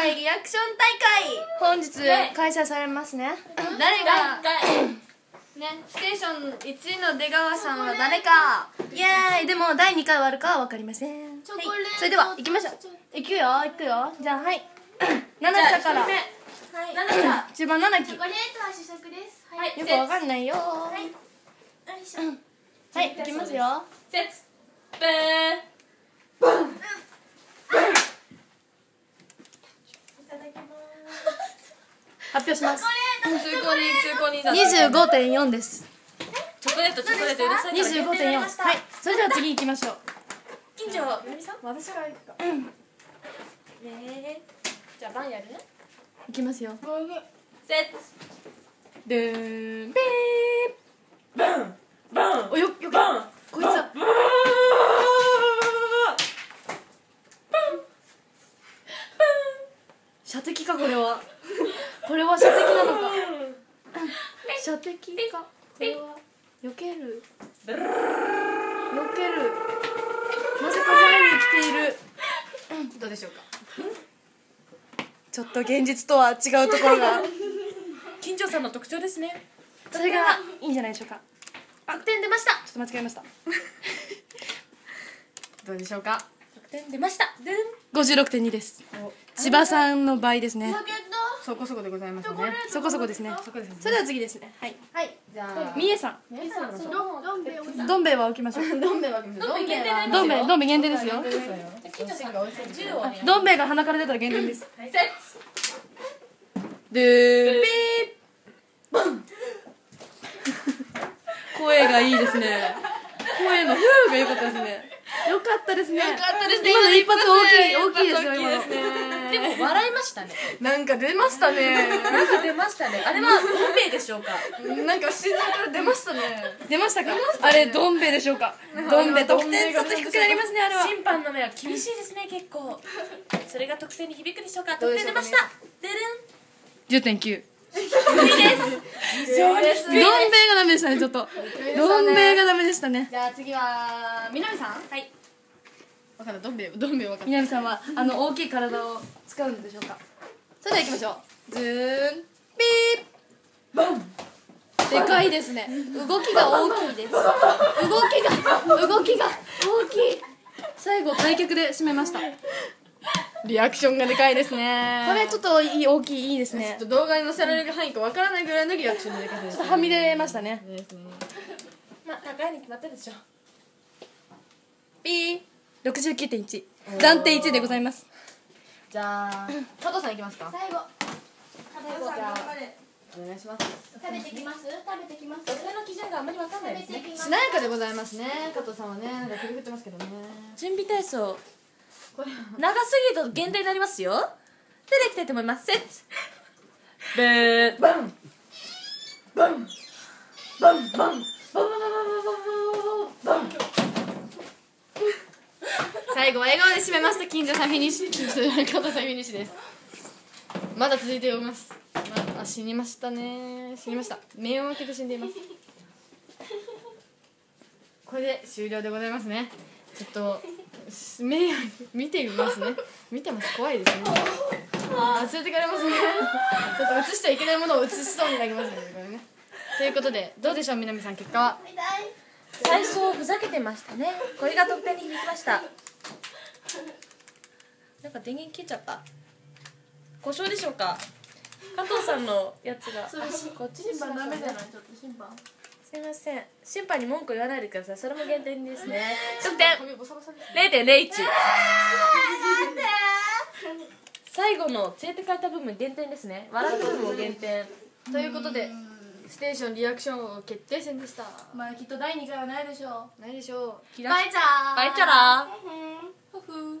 回リアクション大会。本日開催されますね。誰が？ね。ステーション1位の出川さんは誰か。イエーイ。でも第2回はあるかは分かりません、はい、それでは行きましょう。行くよ。行くよ。じゃあはい。ナナちゃから。はい、ナナちゃん。一番ナナキチョコレートは試食です。はい。よくわかんないよ。はい。よいしょ。はい。行きますよ。セツブーいただきます発表します。通行人通行人だ25.4です。チョコレートチョコレートうるさいから限定になり25.4ました。はい。それでは次行きましょう。近所さん私が行くかねえ。じゃあバンやるね。行きますよ。セツでーんピーバン。およよけこいつは射的かこれはこれは射的なのか。射的か。これは避ける。避ける。なぜか前に来ている。どうでしょうか？ちょっと現実とは違うところが。近所さんの特徴ですね。それがいいんじゃないでしょうか。得点出ました。ちょっと間違えました。どうでしょうか？得点出ました。でん56.2です。千葉さんの倍ですねそこそこでございますね。そこそこですね。そこですね。それでは次ですね。はい。はい。じゃあ。みえさん。皆さんのどどんどん兵衛は置きましょう。どん兵衛はどん兵衛限定どん兵衛どん兵衛限定ですよ。近所さんが美味しい10をねどん兵衛が鼻から出たら限定です。セでーピー 声がいいですね。声のフーが良かったですね良かったですね。よかったですね。今の一発大きい大きいですよ今の。でも笑いましたね。なんか出ましたね。なんか出ましたね。あれはどん兵衛でしょうか。なんか心臓から出ましたね出ましたかあれどん兵衛でしょうか？どん兵衛。得点ちょっと低くなりますねあれは。審判の目は厳しいですね結構。それが得点に響くでしょうか。得点出ました。でるん？10.9非常に低どん兵衛がダメでしたねちょっと。どん兵衛がダメでしたね。じゃあ次は南さん。はいわかんない。どん兵衛どん兵衛わかんない。南さんはあの大きい体を使うんでしょうか？それでは行きましょう。ズーン。ピーボン。でかいですね。動きが大きいです。動きが動きが大きい。最後開脚で締めました。リアクションがでかいですね。これちょっといい大きいいいですね。ちょっと動画に載せられる範囲かわからないぐらいのリアクションのでかさですはみ出ましたね。ですね。まあ高いに決まってるでしょ。ピー69.1暫定1位でございます。じゃあ加藤さんいきますか。最後。お願いします。食べてきます。食べてきます。得点の基準があんまりわかんないですね。しなやかでございますね。加藤さんはね。なんか首振ってますけどね。準備体操。これ長すぎると限定になりますよ。ででいきたいと思いますセットブーバン。バン。バン。バン。バン。バン。バン。バン。バン。バ最後は笑顔で締めました。近所さんフィニッシュ。近所加藤さんフィニッシュです。まだ続いております、まあ、死にましたね。死にました。目を開けて死んでいます。これで終了でございますね。ちょっと目見てみますね。見てます。怖いですね。あ連れてかれますね。ちょっと映しちゃいけないものを映しそうになりますね。これね。ということでどうでしょう南さん。結果は？最初ふざけてましたね。これが得点に響きました。なんか電源消えちゃった。故障でしょうか？加藤さんのやつが。こっちにしましょうねちょっと審判。すいません。審判に文句言わないでください。それも減点ですね。得点。髪ボサボサです0.01最後の連れてかれた部分減点ですね。笑った部分も減点ということでステーションリアクション王決定戦でした。まあきっと第2回はないでしょう。ないでしょう。バイチャー。バイチャラふふ